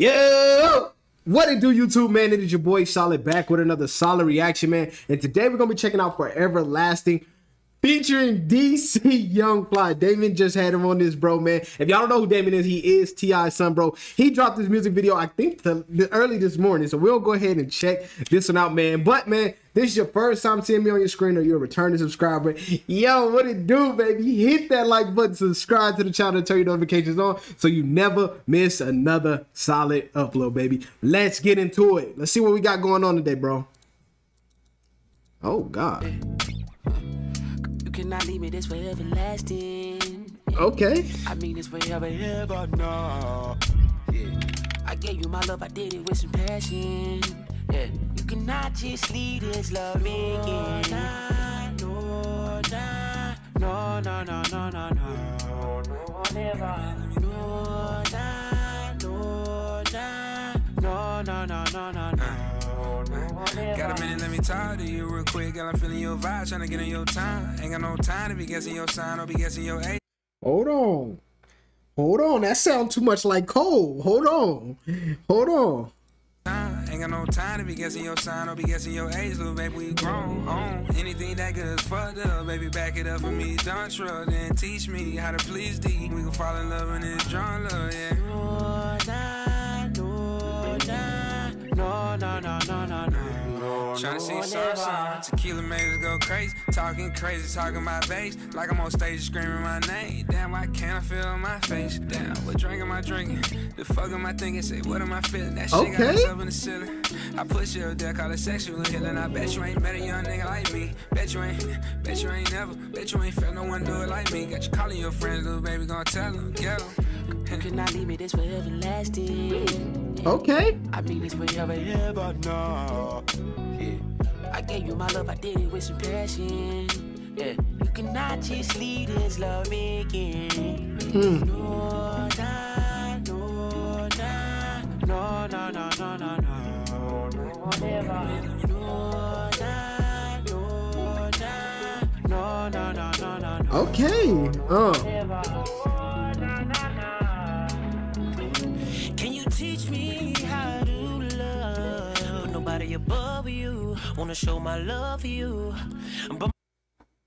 Yo! What it do, YouTube, man? It is your boy Solid back with another solid reaction, man. And today we're gonna be checking out for Lasting featuring DC Young Fly. Domani just had him on this, bro, man. If y'all don't know who Domani is, he is T.I.'s son, bro. He dropped this music video, I think, the, the, early this morning. So we'll go ahead and check this one out, man. But, man, this is your first time seeing me on your screen or you're a returning subscriber. Yo, what it do, baby? Hit that like button, subscribe to the channel, turn your notifications on so you never miss another solid upload, baby. Let's get into it. Let's see what we got going on today, bro. Oh, God cannot leave me this forever lasting. Okay. I mean this forever ever no. Yeah. I gave you my love, I did it with some passion. Yeah. You cannot just leave this love again. No, no, no, no, no, no, no, no, no, never. Got a minute, let me talk to you real quick. Girl, I'm feeling your vibe, trying to get in your time. Ain't got no time to be guessing your sign or be guessing your age. Hold on. Hold on. That sounds too much like Cole. Hold on. Hold on. Ain't got no time to be guessing your sign or be guessing your age, little baby. We grown on anything that good is fucked up, baby. Back it up for me, don't trust, then teach me how to please thee. We can fall in love in this drunk love, yeah. No, no, no, no, no, no, no, no. Trying to see some Tequila made us go crazy. Talking crazy, talking my bass. Like I'm on stage screaming my name. Damn, why can't I feel my face? Damn, what drink am I drinking? The fuck am I thinking? Say, what am I feeling? That shit okay. got myself in the ceiling. I push you up there, call it sexual healing. I bet you ain't met a young nigga like me. Bet you ain't, bet you ain't never. Bet you ain't felt no one do it like me. Got you calling your friends, little baby, gonna tell them. Get them. You cannot leave me this forever lasting. Okay. I mean this forever ever no. I gave you my love, I did it with some passion. Yeah. You cannot just leave this love again. Hmm. No, nah, no, nah. no, no, no, no, no, no. No, never. No, nah, no, nah. No, no, no, no, no, no. Okay. Uh. Never. teach me how to love. Put nobody above you. Wanna show my love for you. But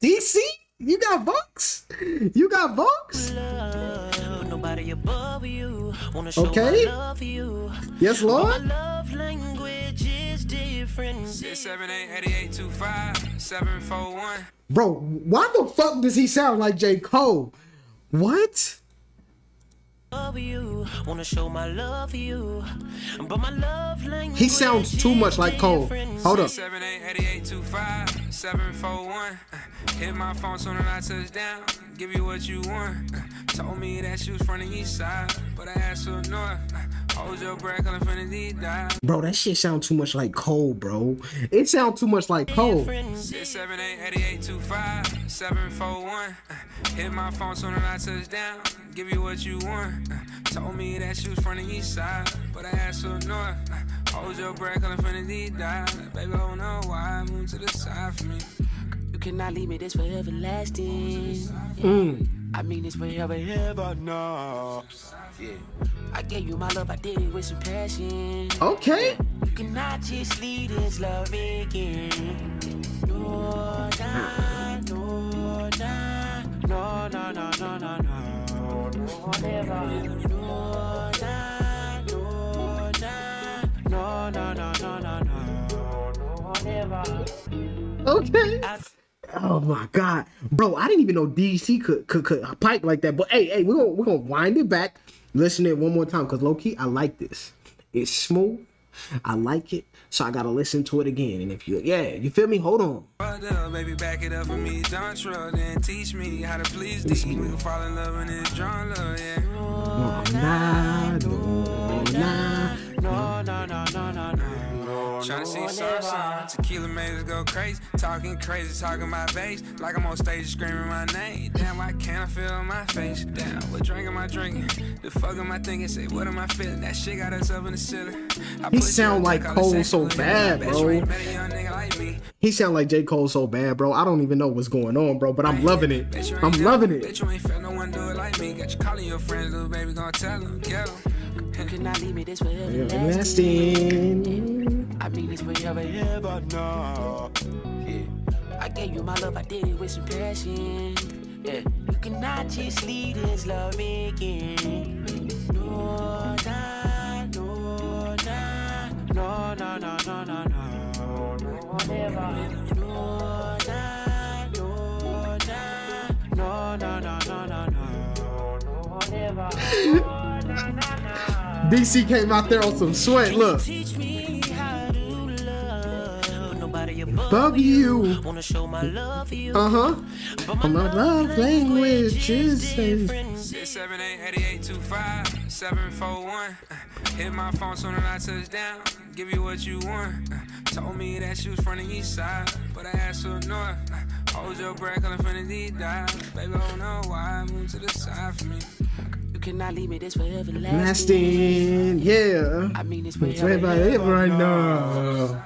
DC, you got books. You got books. Put nobody above you. Wanna show okay. my love for you. Yes, Lord. But my love language is different. Six seven eight eighty eight two five seven four one. Bro, why the fuck does he sound like J. Cole? What? You, wanna show my love for you. But my love he sounds too much like Cole. Hold up. 741. Uh, hit my phone soon as I touch down. Give you what you want. Uh, told me that she was from the east side, but I asked her north. Uh, Hold your breath, I'm finna deep dive. Bro, that shit sound too much like Cole, bro. It sound too much like Cole. 741. Uh, hit my phone soon as I touch down. Give you what you want. Uh, told me that she was from the east side, but I asked her north. Uh, hold your breath, I'm finna deep dive. Baby, I don't know why I moved to the side for me. Cannot leave me this forever lasting. Mm. I mean this forever ever no. Yeah. I gave you my love, I did it with some passion. Okay. You cannot just leave this love again. No, nah, no, nah, no, no, no, no, no, no. No, never. No, nah, no, nah, no, no, no, no, no, no. No, never. Okay. Oh Oh my god, bro! I didn't even know DC could could, could pipe like that. But hey, hey, we're gonna we're gonna wind it back. Listen to it one more time, cause low key, I like this. It's smooth. I like it, so I gotta listen to it again. And if you, yeah, you feel me? Hold on. Baby, back it up for me, then teach me how to please thee. We can fall in love in this drunk love, yeah. Oh, no, nah, no, no, no, no, no, no, no. Trying to see some Tequila made us go crazy. Talking crazy, talking my bass. Like I'm on stage screaming my name. Damn, why can't I feel my face? Damn, what drink am I drinking? The fuck am I thinking? Say, what am I feeling? That shit got us up in the ceiling. He sound like Cole so bad, bro. He sound like J. Cole so bad, bro. I don't even know what's going on, bro, but I'm loving it. I'm loving it. Bet you ain't felt no one do it like me. Got you calling your friends, little baby, gonna tell them. Get them. You cannot leave me this forever Everlasting. I mean this forever, ever, no. Yeah. I gave you my love, I did it with some passion. Yeah. You cannot just leave this love again. No, nah, no, nah. No, no, no, no, no, no. No, never. No, nah, no, nah. No, no, no, no, no, no. No, never. No, nah, nah, nah. DC came out there on some sweat. Look. Above, you. Wanna show my love you, Uh huh. but My love language is different. 678-8825, 741. Uh, Hit my phone soon as I touch down. Give you what you want. Uh, Told me that she was from the east side, but I asked her north. Uh, Hold your breath, I'm finna deep dive. Baby, I don't know why I to the side for me. Cannot leave me this forever lasting. Lasting. Yeah. I mean this It's forever, right ever. right now.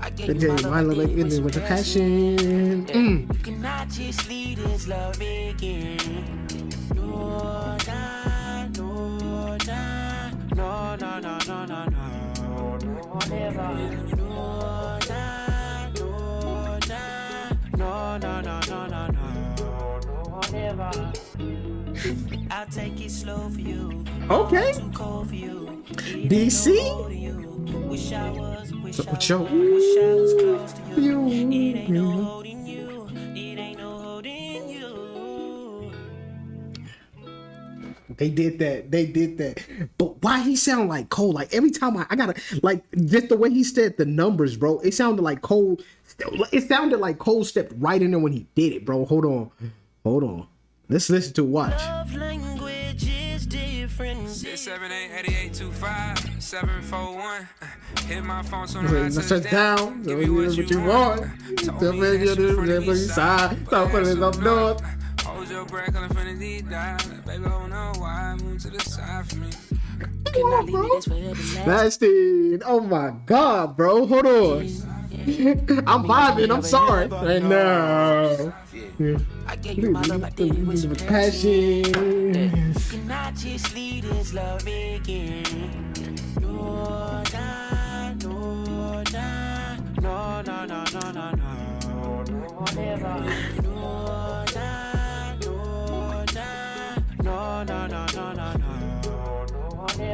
I But gave you yeah, my love, love I like did it it with a passion. Yeah. Mm. You cannot just leave this love again. No, nah, no, nah. No, no, no, no, no, no. No, never. No, nah, no, nah. No, no, no, no, no, no. No, never. I'll take it slow for you. Okay. Too cold for you. DC? ain't no hold to you. Wish I was, wish I was, wish I was close to you. You. It ain't no holding you. It ain't no holding you. They did that. They did that. But why he sound like Cole? Like every time I, I gotta like just the way he said the numbers, bro. It sounded like Cole. It sounded like Cole stepped right in there when he did it, bro. Hold on, hold on. Let's listen to watch. Love language is different. 678-8825, 741. Uh, Hit my phone soon as Let's I touch touch down. down. Give you you what what you you want. want. Told Tell me me that you she do was from the the side. side, Stop putting it up north. Hold your breath, I'm finna deep dive. Baby, I don't know why I moved to the side for me. You cannot leave me this forever lasting. Nasty. Oh my god, bro. Hold on. I'm vibing. I'm sorry. Right now. I gave you my love, I did it with passion. You cannot just leave this love again. No, nah, no, nah. No, no, no, no, no, no. No. No, nah, no, nah. No, no, no, no, no, no.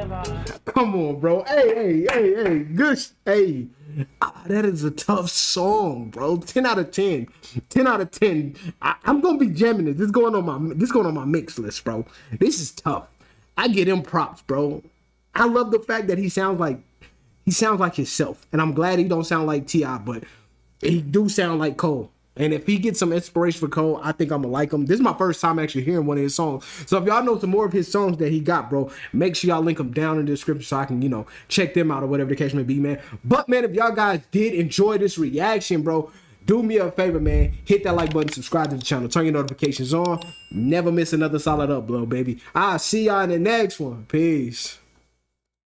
No. Come on, bro. Hey, hey, hey, hey. Good. Hey. Ah, that is a tough song, bro. 10 out of 10. 10 out of 10. I, I'm gonna be jamming this. This going on my this going on my mix list, bro. This is tough. I get him props, bro. I love the fact that he sounds like he sounds like himself. And I'm glad he don't sound like T.I., but he do sound like Cole. And if he gets some inspiration for Cole, I think I'm gonna like him. This is my first time actually hearing one of his songs. So if y'all know some more of his songs that he got, bro, make sure y'all link them down in the description so I can, you know, check them out or whatever the case may be, man. But man, if y'all guys did enjoy this reaction, bro, do me a favor, man. Hit that like button, subscribe to the channel, turn your notifications on. Never miss another solid upload, baby. I'll see y'all in the next one. Peace.